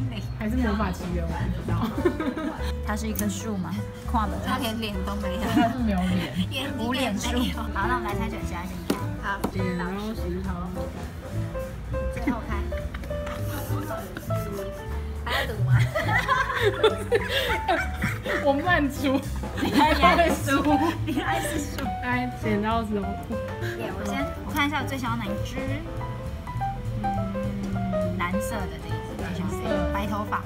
魔法奇缘，我不知道。它是一棵树吗？跨了，它连脸都没有，它是没有脸。无脸树。好，那我们来猜拳，谁来先看？好，剪刀石头，最后开。还要赌吗？我慢出，你爱输，你爱是树。来剪刀石头布。耶，我先我看一下我最想要哪一只。嗯，蓝色的这一只，白头发。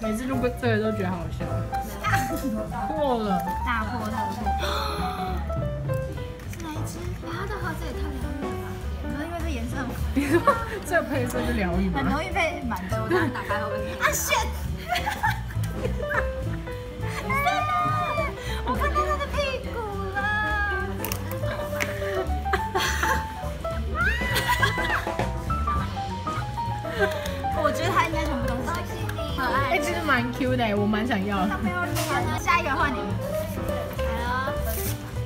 每次录这个都觉得好笑。破了，大破特破。是哪一只？他的盒子也太疗愈了吧！可能因为这颜色很你说这配色是疗愈吗？很容易被满足我刚打开后面。啊，shit！蛮 Q 的，我蛮想要的。下一个换你。来了，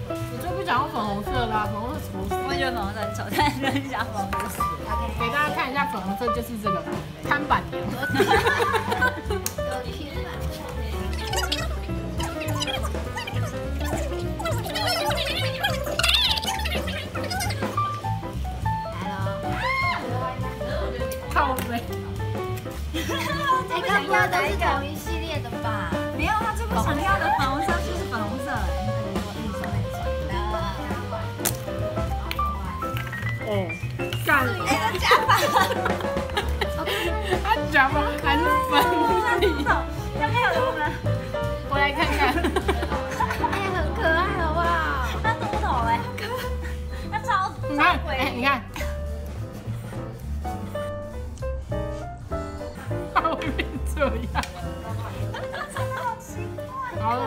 我最不想要粉红色啦，粉红色丑死。我觉得粉红色很丑，但是很想粉红色。给大家看一下，粉红色就是这个看板颜。有天啊！来了，靠背。哎，刚不都是同一系列的吧？没有，他最不想要的粉红色就是粉红色。哦，干，哎，假发，他假发还是粉底。有没有我们？我来看看。哎，很可爱，好不好？他秃头哎，他超你看，你看，他会变这样。真的好奇怪。好了，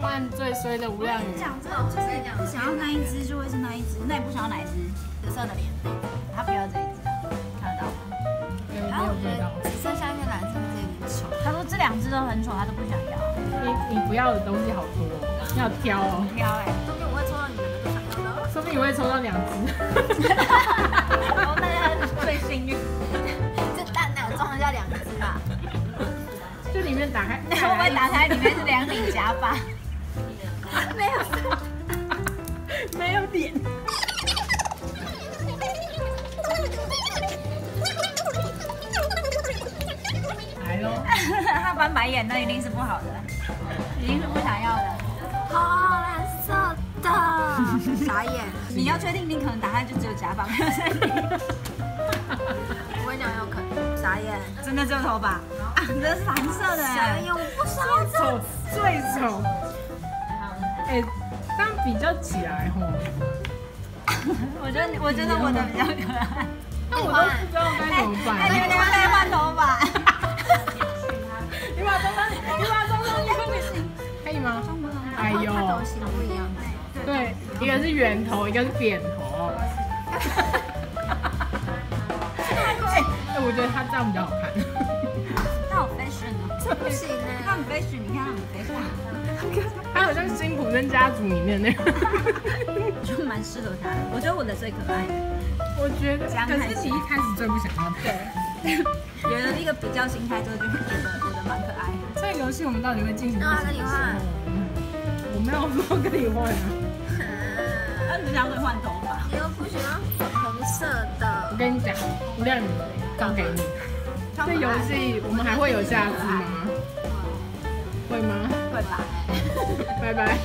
换最衰的无量宇。讲真的，就是不想要那一只就会是那一只，那你不想要哪一只？紫色的脸，他不要这一只，看得到吗？没然后我觉得。只剩下一个蓝色这有点丑。他说这两只都很丑，他都不想要。你你不要的东西好多、哦，要挑哦。挑哎，说不定我会抽到你们的都想要的。说不定你会抽到两只。两只啊？就里面打开，那会不会打开 里面是两顶假发？没有。没有脸？来喽，他翻白眼，那一定是不好的，一定是不想要的。好蓝色的，傻眼。你要确定，你可能打开就只有假发，没有身体，我跟你讲，有可能。傻眼。真的只有头发啊，这是蓝色的傻哎。眼，我不想。丑最丑。哎、这样比较起来吼，我觉得你，我觉得我的比较可爱。那我都不知道该怎么办。哎，你们你们可以换头发。你把装上，你把它装上去，不行，可以吗？哎呦，它头型不一样。对，一个是圆头，一个是扁头。觉得他这样比较好看。他好 fashion 哦，不行他。很 fashion，你看他很 fashion，他好像辛普森家族里面那个。就蛮适合他的。我觉得我的最可爱，我觉得，可是你一开始最不想要他。有了一个比较心态之后，就会觉得我的蛮可爱的。这个游戏我们到底会进行到那我什么时候跟你换？我没有说跟你换啊。他只想会换头发。你又不喜欢粉红色的我。跟你讲，无量你交给你。这游戏我们还会有下次吗？会吗？会吧？拜拜。